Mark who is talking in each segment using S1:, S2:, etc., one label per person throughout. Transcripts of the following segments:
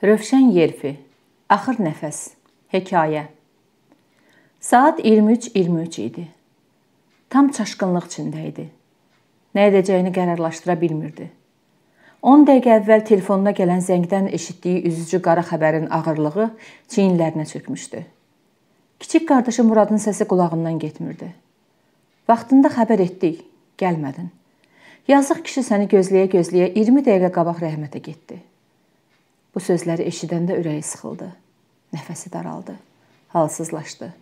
S1: Rövşən Yelfi Axır nəfəs Hekayə Saat 23:23 idi. Tam çaşqınlıq içində idi. Nə edəcəyini qərarlaşdıra bilmirdi. 10 dəqiqə əvvəl telefonuna gələn zəngdən eşitdiyi üzücü qara xəbərin ağırlığı çiyinlərinə çökmüşdü. Kiçik qardaşı Muradın səsi qulağından getmirdi. Vaxtında xəbər etdik, gəlmədin. Yazıq kişi səni gözləyə-gözləyə 20 dəqiqə qabaq rəhmətə getdi. Bu sözləri eşidəndə ürəyi sıxıldı. Nəfəsi daraldı. Halsızlaşdı.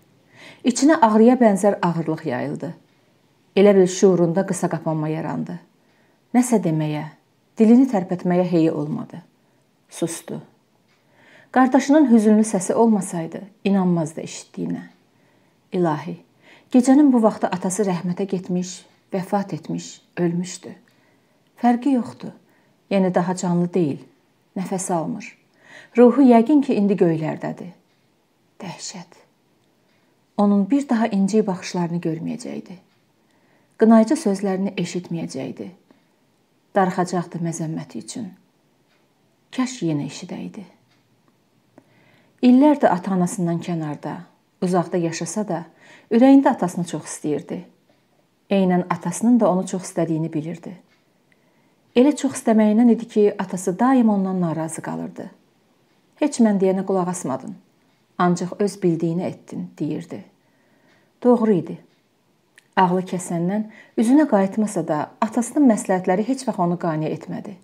S1: İçinə ağrıya bənzər ağırlıq yayıldı. Elə bil şuurunda qısa qapanma yarandı. Nəsə deməyə, dilini tərpətməyə heyi olmadı. Sustu. Qardaşının hüzünlü səsi olmasaydı, inanmazdı eşitdiyinə. İlahi, gecənin bu vaxtı atası rəhmətə getmiş, vəfat etmiş, ölmüşdü. Fərqi yoxdur. Yəni daha canlı deyil nəfəs almır. Ruhu yəqin ki, indi göylərdədir. Dəhşət. Onun bir daha inci baxışlarını görməyəcəkdi. Qınayıcı sözlərini eşitməyəcəkdi. Darıxacaqdı məzəmməti üçün. Kaş yenə eşidəydi. İllərdir ata-anasından kənarda, uzaqda yaşasa da, ürəyində atasını çox istəyirdi. Eynən atasının da onu çox istədiyini bilirdi. Elə çox istəməyindən idi ki, atası daim ondan narazı qalırdı. Heç mən deyənə qulaq asmadın. Ancaq öz bildiyini etdin, deyirdi. Doğru idi. Ağlı kəsəndən üzünə qayıtmasa da, atasının məsləhətləri heç vaxt onu qane etmədi.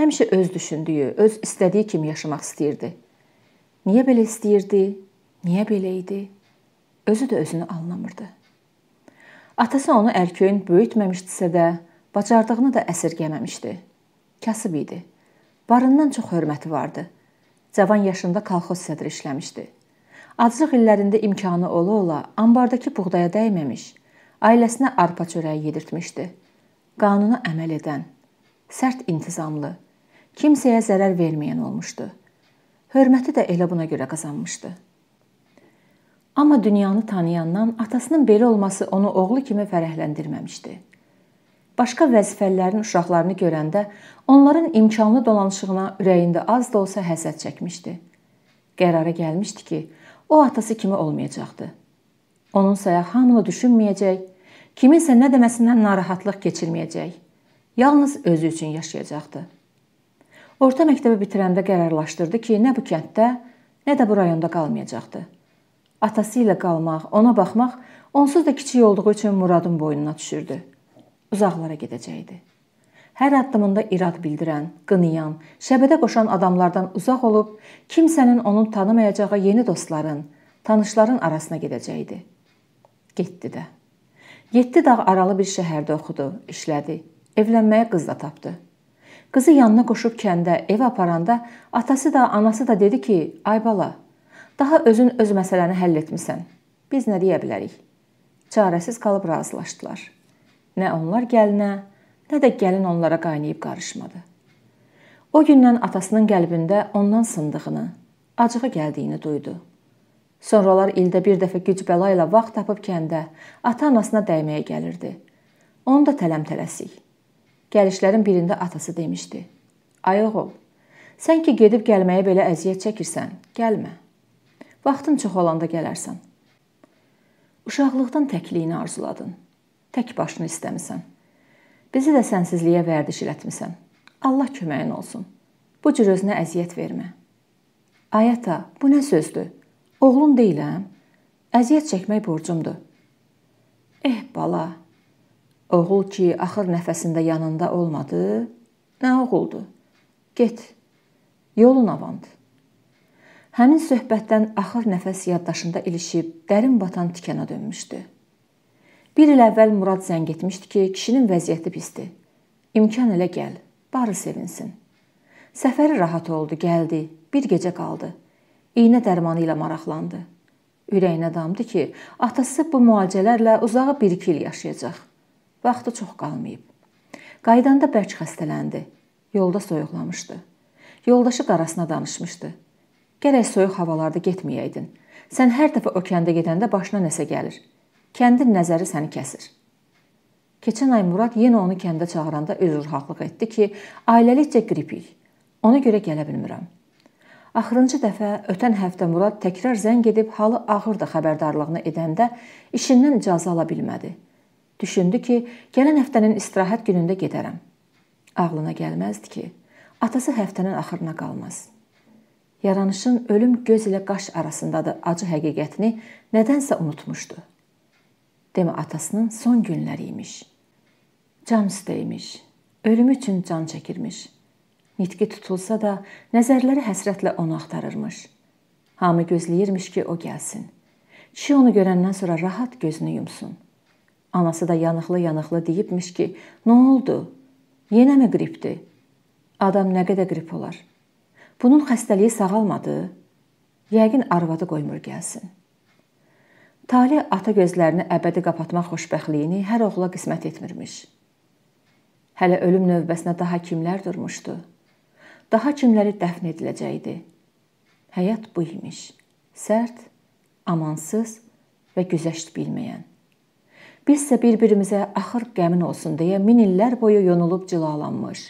S1: Həmişə öz düşündüyü, öz istədiyi kimi yaşamaq istəyirdi. Niyə belə istəyirdi? Niyə belə idi? Özü də özünü anlamırdı. Atası onu ərköyün böyütməmişdisə də, Bacardığını da əsirgəməmişdi. Kasıb idi. Barından çox hörməti vardı. Cavan yaşında kolxoz sədri işləmişdi. Aclıq illərində imkanı ola-ola ambardakı buğdaya dəyməmiş, ailəsinə arpa çörəyi yedirtmişdi. Qanuna əməl edən, sərt intizamlı, kimsəyə zərər verməyən olmuşdu. Hörməti də elə buna görə qazanmışdı. Amma dünyanı tanıyandan atasının belə olması onu oğlu kimi fərəhləndirməmişdi. Başqa vəzifəlilərin uşaqlarını görəndə onların imkanlı dolanışığına ürəyində az da olsa həsəd çəkmişdi. Qərara gəlmişdi ki, o atası kimi olmayacaqdı. Onun sayaq hamını düşünməyəcək, kiminsə nə deməsindən narahatlıq keçirməyəcək. Yalnız özü üçün yaşayacaqdı. Orta məktəbi bitirəndə qərarlaşdırdı ki, nə bu kənddə, nə də bu rayonda qalmayacaqdı. Atası ilə qalmaq, ona baxmaq onsuz da kiçik olduğu üçün Muradın boynuna düşürdü uzaqlara gedəcəkdi. Hər addımında irad bildirən, qınayan, şəbədə qoşan adamlardan uzaq olub kimsənin onu tanımayacağı yeni dostların, tanışların arasına gedəcəkdi. Getdi də. 7 dağ aralı bir şəhərdə oxudu, işlədi. Evlənməyə qız da tapdı. Qızı yanına qoşub kəndə ev aparanda atası da, anası da dedi ki: "Ay bala, daha özün öz məsələni həll etmisən. Biz nə deyə bilərik?" Çarəsiz qalıb razılaşdılar. Nə onlar gəlinə, nə də gəlin onlara qaynayıb qarışmadı. O gündən atasının qəlbində ondan sındığını, acığı gəldiyini duydu. Sonralar ildə bir dəfə güc bəla ilə vaxt tapıb kəndə ata-anasına dəyməyə gəlirdi. Onu da tələm-tələsik. Gəlişlərin birində atası demişdi: "Ay oğul, sən ki gedib gəlməyə belə əziyyət çəkirsən, gəlmə. Vaxtın çox olanda gələrsən." Uşaqlıqdan təkliyini arzuladın. Tək başını istəmisən. Bizi də sənsizliyə vərdiş elətmisən. Allah köməyin olsun. Bu cür özünə əziyyət vermə. Ayata, bu nə sözdür? Oğlun deyiləm. Əziyyət çəkmək borcumdur. Eh bala. Oğul ki, axır nəfəsində yanında olmadı, nə oğuldu? Get. Yolun avant. Həmin söhbətdən axır nəfəs yaddaşında ilişib dərin batan tikana dönmüşdü. Bir il əvvəl Murad zəng etmişdi ki, kişinin vəziyyəti pisdir. İmkan elə gəl, barı sevinsin. Səfəri rahat oldu, gəldi, bir gecə qaldı. İynə dərmanı ilə maraqlandı. Ürəyinə damdı ki, atası bu müalicələrlə uzağı 1-2 il yaşayacaq. Vaxtı çox qalmayıb. Qaydanda bərk xəstələndi. Yolda soyuqlamışdı. Yoldaşı qarasına danışmışdı. Gərək soyuq havalarda getməyəydin. Sən hər dəfə o kəndə gedəndə başına nəsə gəlir. Kəndin nəzəri səni kəsir. Keçən ay Murad yenə onu kəndə çağıranda üzrxahlıq etdi ki, ailəlikcə qripik. Ona görə gələ bilmirəm. Axırıncı dəfə ötən həftə Murad təkrar zəng edib halı ağırdı xəbərdarlığını edəndə işindən icazə ala bilmədi. Düşündü ki, gələn həftənin istirahət günündə gedərəm. Ağlına gəlməzdi ki, atası həftənin axırına qalmaz. Yaranışın ölüm göz ilə qaş arasındadır acı həqiqətini nədənsə unutmuşdu. Demə atasının son günləri imiş. Can üstəymiş. Ölümü üçün can çəkirmiş. Nitqi tutulsa da, nəzərləri həsrətlə onu axtarırmış. Hamı gözləyirmiş ki, o gəlsin. Kişi onu görəndən sonra rahat gözünü yumsun. Anası da yanıqlı-yanıqlı deyibmiş ki, "Nə oldu? Yenə mi qripdir? Adam nə qədər qrip olar? Bunun xəstəliyi sağalmadı. Yəqin arvadı qoymur gəlsin." Talih ata gözlərini əbədi qapatmaq xoşbəxtliyini hər oğula qismət etmirmiş. Hələ ölüm növbəsinə daha kimlər durmuşdu? daha kimləri dəfn ediləcəkdi. Həyat bu imiş. Sərt, amansız və güzəşt bilməyən. Bizsə bir-birimizə axır qəmin olsun deyə min illər boyu yonulub cilalanmış,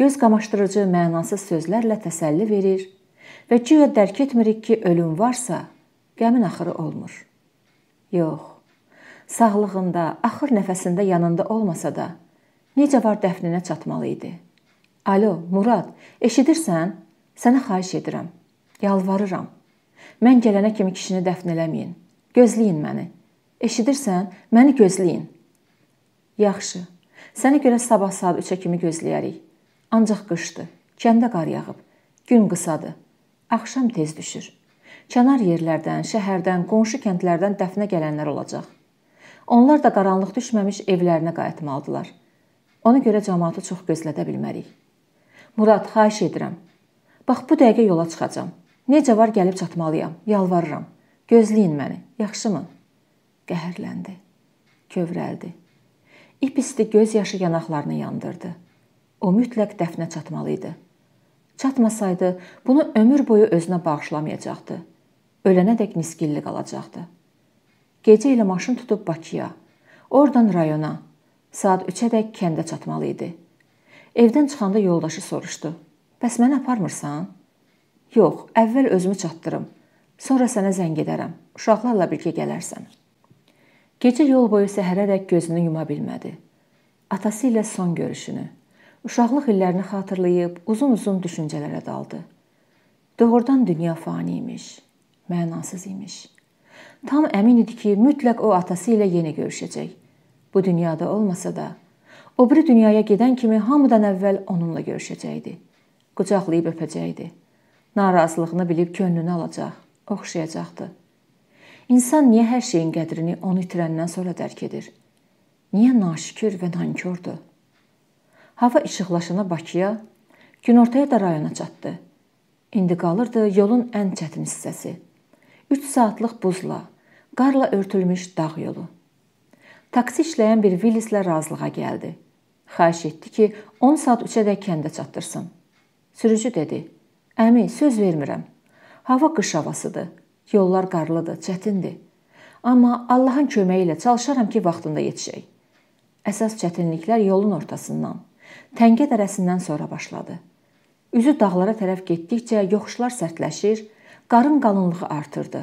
S1: göz qamaşdırıcı mənasız sözlərlə təsəlli verir və güya dərk etmirik ki, ölüm varsa, qəmin axırı olmur. Yox. Sağlığında, axır nəfəsində yanında olmasa da, necə var dəfninə çatmalı idi. Alo, Murad, eşidirsən? Sənə xahiş edirəm. Yalvarıram. Mən gələnə kimi kişini dəfn eləməyin. Gözləyin məni. Eşidirsən? Məni gözləyin. Yaxşı. Sənə görə sabah saat 3-ə kimi gözləyərik. Ancaq qışdır. Kəndə qar yağıb. Gün qısadır. Axşam tez düşür. Kənar yerlərdən, şəhərdən, qonşu kəndlərdən dəfnə gələnlər olacaq. Onlar da qaranlıq düşməmiş evlərinə qayıtmalıdılar. Ona görə cəmaatı çox gözlədə bilmərik. Murad, xahiş edirəm. Bax bu dəqiqə yola çıxacağam. Necə var gəlib çatmalıyam. Yalvarıram. Gözləyin məni. Yaxşımı? Qəhərləndi. Kövrəldi. İp isti göz yaşı yanaqlarını yandırdı. O mütləq dəfnə çatmalı idi. Çatmasaydı, bunu ömür boyu özünə bağışlamayacaqdı. Ölənədək miskilli qalacaqdı. Gecə ilə maşın tutub Bakıya, oradan rayona, saat 3-ədək kəndə çatmalı idi. Evdən çıxanda yoldaşı soruşdu: "Bəs məni aparmırsan?" "Yox, əvvəl özümü çatdırım. Sonra sənə zəng edərəm. Uşaqlarla birgə gələrsən." Gecə yol boyu səhərədək gözünü yuma bilmədi. Atası ilə son görüşünü, uşaqlıq illərini xatırlayıb uzun-uzun düşüncələrə daldı. Doğrudan dünya fani imiş, mənasız imiş. Tam əmin idi ki, mütləq o atası ilə yenə görüşəcək. Bu dünyada olmasa da O biri dünyaya gedən kimi hamıdan əvvəl onunla görüşəcəkdi. Qucaqlayıb öpəcəkdi. Narazılığını bilib könlünü alacaq, oxşayacaqdı. İnsan niyə hər şeyin qədrini onu itirəndən sonra dərk edir? Niyə naşükür və nankordur? Hava işıqlaşana Bakıya, günortaya da rayona çatdı. İndi qalırdı yolun ən çətin hissəsi. 3 saatlıq buzla, qarla örtülmüş dağ yolu. Taksi işləyən bir Willislə razılığa gəldi. Xahiş etdi ki, 10 saat 3-ədək kəndə çatdırsın. Sürücü dedi: "Əmi, söz vermirəm. Hava qış havasıdır. Yollar qarlıdır, çətindir. Amma Allahın köməyi ilə çalışaram ki, vaxtında yetişək." Əsas çətinliklər yolun ortasından, Təngə dərəsindən sonra başladı. Üzü dağlara tərəf getdikcə yoxuşlar sərtləşir, qarın qalınlığı artırdı.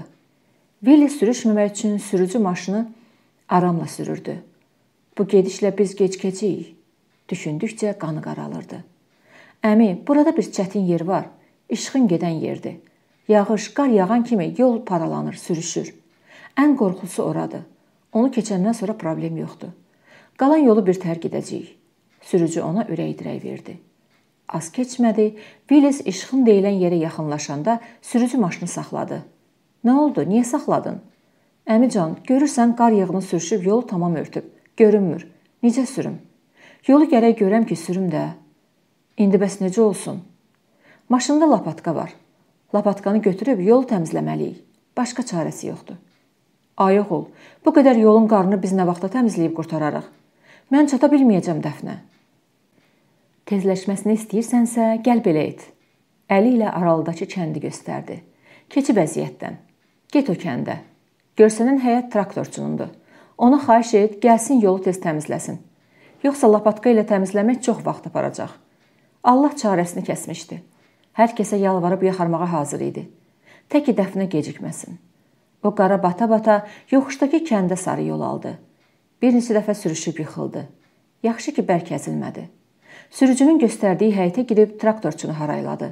S1: Willi sürüşməmək üçün sürücü maşını aramla sürürdü. Bu gedişlə biz gec-gecəyik. Düşündükcə qanı qaralırdı. Əmi, burada bir çətin yer var. İşığın gedən yerdir. Yağış, qar yağan kimi yol paralanır, sürüşür. Ən qorxulusu oradır. Onu keçəndən sonra problem yoxdur. Qalan yolu bir tər gedəcəyik. Sürücü ona ürək-dirək verdi. Az keçmədi, Willis işığın deyilən yerə yaxınlaşanda sürücü maşını saxladı. "Nə oldu? Niyə saxladın?" "Əmican, görürsən qar yığını sürüşüb yolu tamam örtüb. Görünmür. Necə sürüm?" Yolu gərək görəm ki, sürüm də. İndi bəs necə olsun? Maşında lapatka var. Lapatkanı götürüb yolu təmizləməliyik. Başqa çarəsi yoxdur. Ayıq ol. Bu qədər yolun qarını biz nə vaxta təmizləyib qurtararıq? Mən çata bilməyəcəm dəfnə. Tezləşməsini istəyirsənsə, gəl belə et. Əli ilə aralıdakı kəndi göstərdi. Keçib əziyyətdən. Get o kəndə. Görsənən həyət traktorçunundur. Ona xahiş et, gəlsin yolu tez təmizləsin. Yoxsa lapatka ilə təmizləmək çox vaxt aparacaq. Allah çarəsini kəsmişdi. Hər kəsə yalvarıb yaxarmağa hazır idi. Təki dəfnə gecikməsin. O qara bata-bata yoxuşdakı kəndə sarı yol aldı. Bir neçə dəfə sürüşüb yıxıldı. Yaxşı ki, bərk əzilmədi. Sürücünün göstərdiyi həyətə girib traktorçunu harayladı.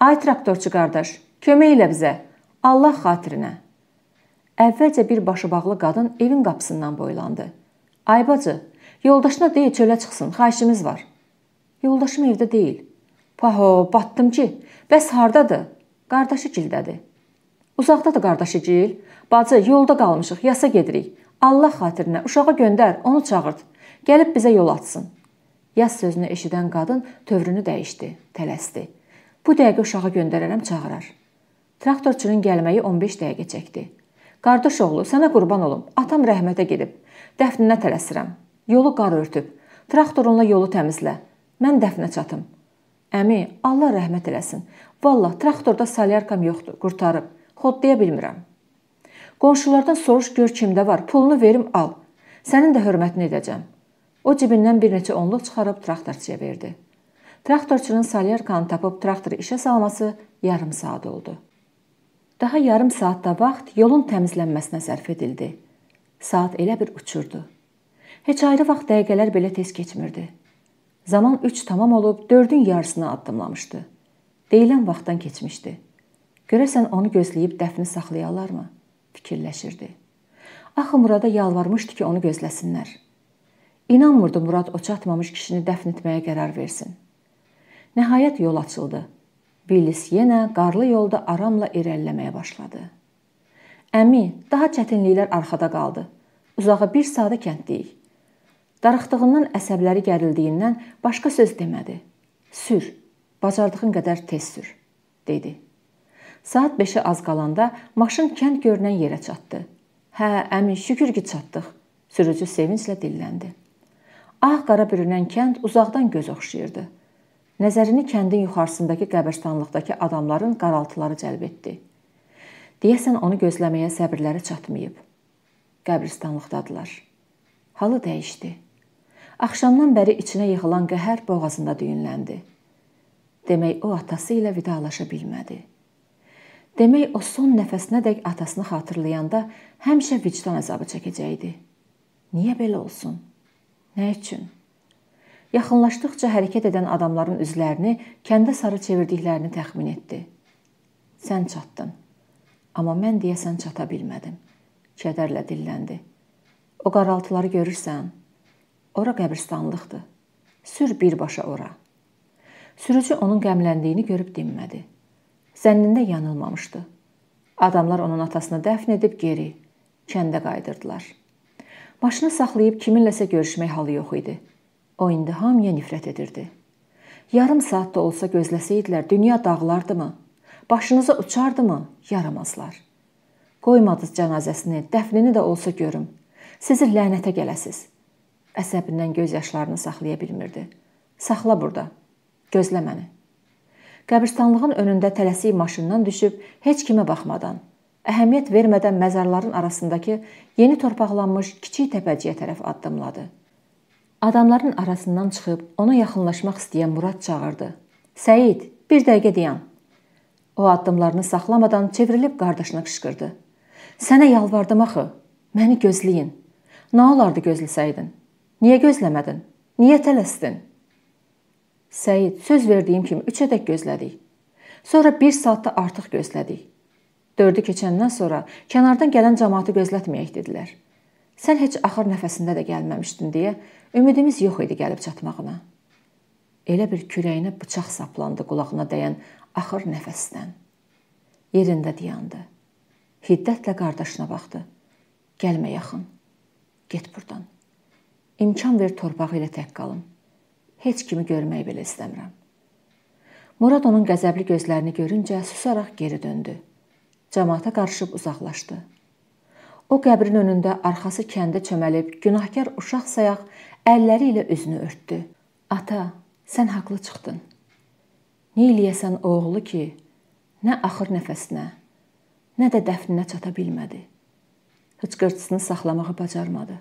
S1: "Ay traktorçu qardaş, kömək elə bizə. Allah xatirinə." Əvvəlcə bir başı bağlı qadın evin qapısından boylandı. "Ay bacı, yoldaşına deyə çölə çıxsın, xahişimiz var." "Yoldaşım evdə deyil." "Paho, batdım ki. Bəs hardadır?" "Qardaşı gildədir." "Uzaqdadır qardaşı gil. Bacı, yolda qalmışıq, yasa gedirik. Allah xatirinə uşağı göndər, onu çağırt. Gəlib bizə yol açsın." Yaz sözünü eşidən qadın tövrünü dəyişdi, tələsdi. Bu dəqiqə uşağı göndərərəm çağırar. Traktorçunun gəlməyi 15 dəqiqə çəkdi. Qardaş oğlu, sənə qurban olum. Atam rəhmətə gedib. Dəfninə tələsirəm. Yolu qar örtüb. Traktorunla yolu təmizlə. Mən dəfnə çatım. Əmi, Allah rəhmət eləsin. Vallah, traktorda salyarkam yoxdur, qurtarıb. Xoddaya bilmirəm. Qonşulardan soruş gör kimdə var, pulunu verim al. Sənin də hörmətini edəcəm. O cibindən bir neçə onluq çıxarıb traktorçuya verdi. Traktorçunun salyarkanı tapıb traktoru işə salması yarım saat oldu. Daha yarım saat da vaxt yolun təmizlənməsinə sərf edildi. Saat elə bir uçurdu. Heç ayrı vaxt dəqiqələr belə tez keçmirdi. Zaman 3 tamam olub 4-ün yarısına addımlamışdı. Deyilən vaxtdan keçmişdi. Görəsən onu gözləyib dəfni saxlayarlarmı? fikirləşirdi. Axı Murada yalvarmışdı ki, onu gözləsinlər. İnanmırdı Murad o çatmamış kişini dəfn etməyə qərar versin. Nəhayət yol açıldı. Billis yenə qarlı yolda aramla irəliləməyə başladı. Əmi, daha çətinliklər arxada qaldı. Uzağa bir saata kənddəyik. Darıxdığından əsəbləri gərildiyindən başqa söz demədi. Sür, bacardığın qədər tez sür, dedi. Saat 5-ə az qalanda maşın kənd görünən yerə çatdı. Hə, əmi, şükür ki, çatdıq. Sürücü sevinclə dilləndi. Ağ-qara bürünən kənd uzaqdan göz oxşayırdı. Nəzərini kəndin yuxarısındakı qəbirstanlıqdakı adamların qaraltıları cəlb etdi. Deyəsən onu gözləməyə səbirləri çatmayıb. Qəbirstanlıqdadılar. Halı dəyişdi. Axşamdan bəri içinə yığılan qəhər boğazında düyünləndi. Demək o atası ilə vidalaşa bilmədi. Demək o son nəfəsinədək atasını xatırlayanda həmişə vicdan əzabı çəkəcəkdi. Niyə belə olsun? Nə üçün? Yaxınlaşdıqca hərəkət edən adamların üzlərini kəndə sarı çevirdiklərini təxmin etdi. Sən çatdın. Amma mən deyəsən çata bilmədim. Kədərlə dilləndi. O qaraltıları görürsən? Ora qəbirstanlıqdır. Sür birbaşa ora. Sürücü onun qəmləndiyini görüb dinmədi. Zənnində yanılmamışdı. Adamlar onun atasını dəfn edib geri kəndə qayıdırdılar. Maşını saxlayıb kiminləsə görüşmək halı yox idi. O indi hamıya nifrət edirdi. Yarım saat da olsa gözləsəydilər, dünya dağlardımı? Başınıza uçardımı? Yaramazlar. Qoymadınız cənazəsini, dəfnini də olsa görüm. Sizi lənətə gələsiz. Əsəbindən göz yaşlarını saxlaya bilmirdi. Saxla burada. Gözlə məni. Qəbirstanlığın önündə tələsik maşından düşüb heç kimə baxmadan, əhəmiyyət vermədən məzarların arasındakı yeni torpaqlanmış kiçik təpəciyə tərəf addımladı. Adamların arasından çıxıb ona yaxınlaşmaq istəyən Murad çağırdı. "Səid, bir dəqiqə dayan." O addımlarını saxlamadan çevrilib qardaşına qışqırdı. "Sənə yalvardım axı. Məni gözləyin. Nə olardı gözləsəydin? Niyə gözləmədin? Niyə tələsdin?" Səid, söz verdiyim kimi 3 ədək gözlədik. Sonra 1 saatda artıq gözlədik. 4-ü keçəndən sonra kənardan gələn cəmaatı gözlətməyək dedilər. Sən heç axır nəfəsində də gəlməmişdin deyə ümidimiz yox idi gəlib çatmağına. Elə bir kürəyinə bıçaq saplandı qulağına dəyən axır nəfəsdən. Yerində dayandı. Hiddətlə qardaşına baxdı. Gəlmə yaxın. Get burdan. İmkan ver torpağı ilə tək qalım. Heç kimi görmək belə istəmirəm. Murad onun qəzəbli gözlərini görüncə susaraq geri döndü. Cəmaata qarışıb uzaqlaşdı. O qəbrin önündə arxası kəndə çöməlib günahkar uşaq sayaq əlləri ilə üzünü örtdü. Ata, sən haqlı çıxdın. Nə eləyəsən oğlu ki, nə axır nəfəsinə, nə də dəfninə çata bilmədi. Hıçqırtısını saxlamağı bacarmadı.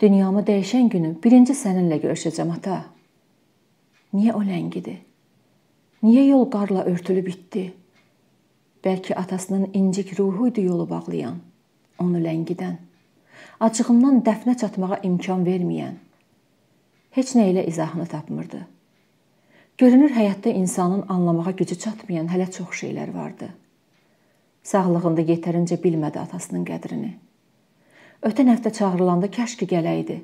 S1: Dünyamı dəyişən günü birinci səninlə görüşəcəm ata. Niyə o ləngidir? Niyə yol qarla örtülüb bitdi? Bəlkə atasının incik ruhu idi yolu bağlayan, onu ləngidən, acığından dəfnə çatmağa imkan verməyən. Heç nə ilə izahını tapmırdı. Görünür həyatda insanın anlamağa gücü çatmayan hələ çox şeylər vardı. Sağlığında yetərincə bilmədi atasının qədrini. Ötən həftə çağırılanda kəşki gələydi.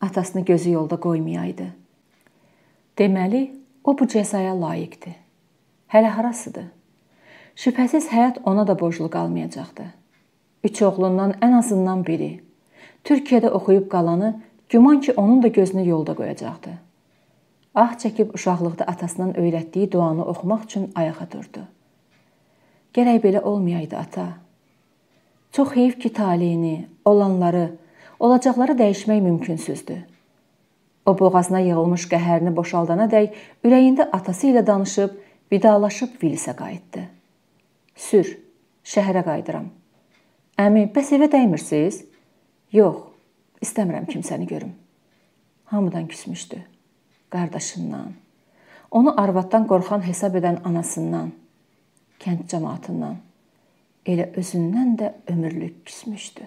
S1: Atasını gözü yolda qoymayaydı. Deməli, o bu cəzaya layiqdir. Hələ harasıdır? Şübhəsiz həyat ona da borclu qalmayacaqdı. Üç oğlundan ən azından biri Türkiyədə oxuyub qalanı güman ki, onun da gözünü yolda qoyacaqdı. Ah çəkib uşaqlıqda atasının öyrətdiyi duanı oxumaq üçün ayağa durdu. Gərək belə olmayaydı ata. Çox heyf ki, taleyini, olanları, olacaqları dəyişmək mümkünsüzdür. O boğazına yığılmış qəhərini boşaldana dək ürəyində atası ilə danışıb, vidalaşıb Vilisə qayıtdı. Sür, şəhərə qayıdıram. Əmi, bəs evə dəymirsiz? Yox, istəmirəm kimsəni görüm. Hamıdan küsmüşdü. Qardaşından, onu arvaddan qorxan hesab edən anasından, kənd cəmaatından, elə özündən də ömürlük küsmüşdü.